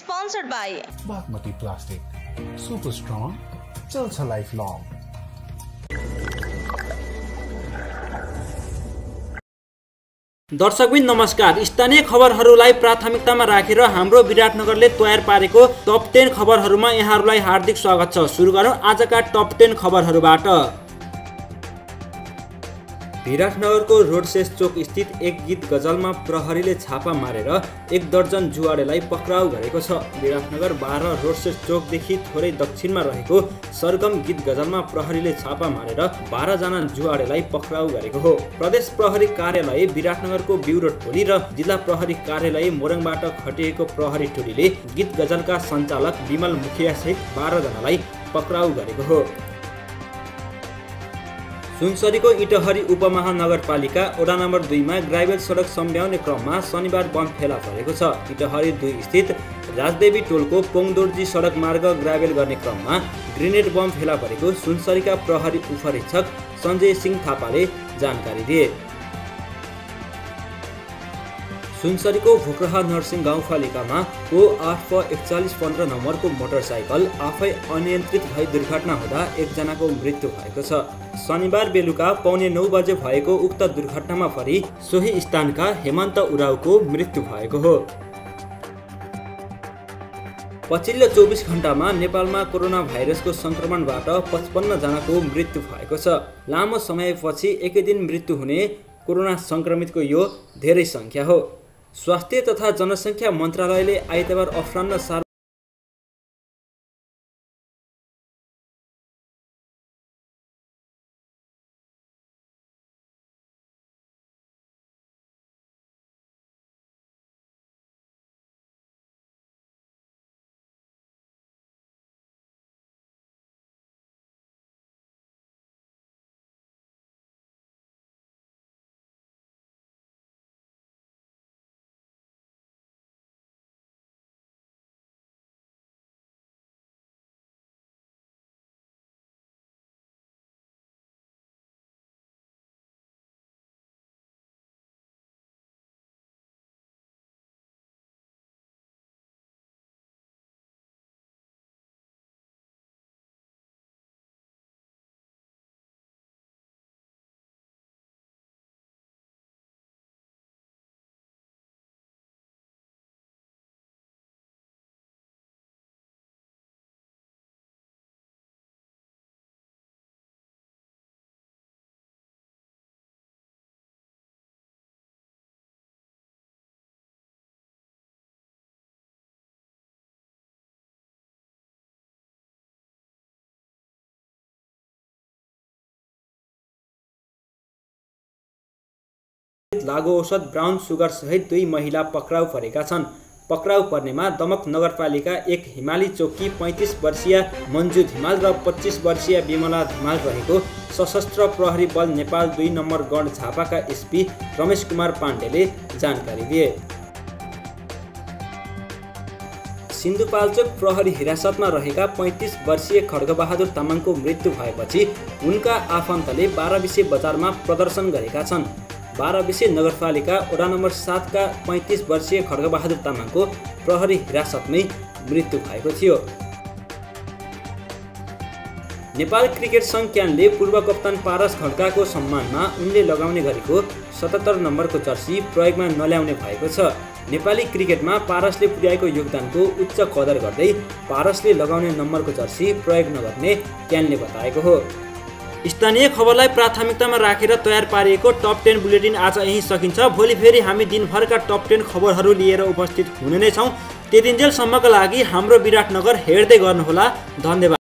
sponsored by Bhagmati Plastic. Super strong, chills lifelong. दर्शकबिन नमस्कार स्थानीय खबरहरूलाई प्राथमिकतामा राखेर रा हाम्रो विराटनगरले तयार पारेको टप टेन खबरहरूमा यहाँहरूलाई हार्दिक स्वागत छ सुरु गरौँ आजका टप टेन खबरहरूबाट विराटनगरको रोडसेस चोक स्थित एक गीत गजलमा प्रहरीले छापा मारेर एक दर्जन जुवाडेलाई पक्राउ गरेको छ। विराटनगर बाह्र रोडसेस चोकदेखि थोरै दक्षिणमा रहेको सरगम गीत गजलमा प्रहरीले छापा मारेर बाह्रजना जुवाडेलाई पक्राउ गरेको हो। प्रदेश प्रहरी कार्यालय विराटनगरको ब्युरो टोली र जिल्ला प्रहरी कार्यालय मोरङबाट खटिएको प्रहरी टोलीले गीत गजलका सञ्चालक विमल मुखियासहित बाह्रजनालाई पक्राउ गरेको हो। सुनसरीको इटहरी उपमहानगरपालिका वडा नम्बर दुईमा ग्राइवेल सडक सम्भ्याउने क्रममा शनिबार बम फेला परेको छ। इटहरी दुई स्थित राजदेवी टोलको पोङदोर्जी सडक मार्ग ग्राभेल गर्ने क्रममा ग्रेनेड बम फेला परेको सुनसरीका प्रहरी उपरीक्षक सञ्जय सिंह थापाले जानकारी दिए। सुनसरीको भुक्रहा नर्सिङ गाउँपालिकामा ओ आठ प एकचालिस पन्ध्र नम्बरको मोटरसाइकल आफै अनियन्त्रित भई दुर्घटना हुँदा एकजनाको मृत्यु भएको छ। शनिबार बेलुका पौने नौ बजे भएको उक्त दुर्घटनामा परि सोही स्थानका हेमन्त उरावको मृत्यु भएको हो। पछिल्लो चौबिस घन्टामा नेपालमा कोरोना भाइरसको सङ्क्रमणबाट पचपन्नजनाको मृत्यु भएको छ। लामो समयपछि एकै दिन मृत्यु हुने कोरोना सङ्क्रमितको यो धेरै सङ्ख्या हो। स्वास्थ्य तथा जनसङ्ख्या मन्त्रालयले आइतबार अपरान्न सार लागु औषध ब्राउन सुगर सहित दुई महिला पक्राउ परेका छन्। पक्राउ पर्नेमा दमक नगरपालिका एक हिमाली चौकी पैँतिस वर्षीय मन्जु धिमाल र पच्चिस वर्षीय विमला धिमाल रहेको सशस्त्र प्रहरी बल नेपाल दुई नम्बर गण झापाका एसपी रमेश कुमार पाण्डेले जानकारी दिए। सिन्धुपाल्चोक प्रहरी हिरासतमा रहेका पैँतिस वर्षीय खड्गबहादुर तामाङको मृत्यु भएपछि उनका आफन्तले बाह्रविसे बजारमा प्रदर्शन गरेका छन्। बाह्रविसे नगरपालिका वडा नम्बर सातका पैँतिस वर्षीय खड्गबहादुर तामाङको प्रहरी हिरासतमै मृत्यु भएको थियो। नेपाल क्रिकेट सङ्घ क्यानले पूर्व कप्तान पारस खड्काको सम्मानमा उनले लगाउने गरेको सतहत्तर नम्बरको जर्सी प्रयोगमा नल्याउने भएको छ। नेपाली क्रिकेटमा पारसले पुर्याएको योगदानको उच्च कदर गर्दै पारसले लगाउने नम्बरको जर्सी प्रयोग नगर्ने क्यानले बताएको हो। स्थानीय खबरलाई प्राथमिकतामा राखेर तयार पारिएको टप टेन बुलेटिन आज यहीँ सकिन्छ। भोलि फेरि हामी दिनभरका टप टेन खबरहरू लिएर उपस्थित हुने नै छौँ। त्यतिन्जेलसम्मका लागि हाम्रो विराटनगर हेर्दै गर्नुहोला। धन्यवाद।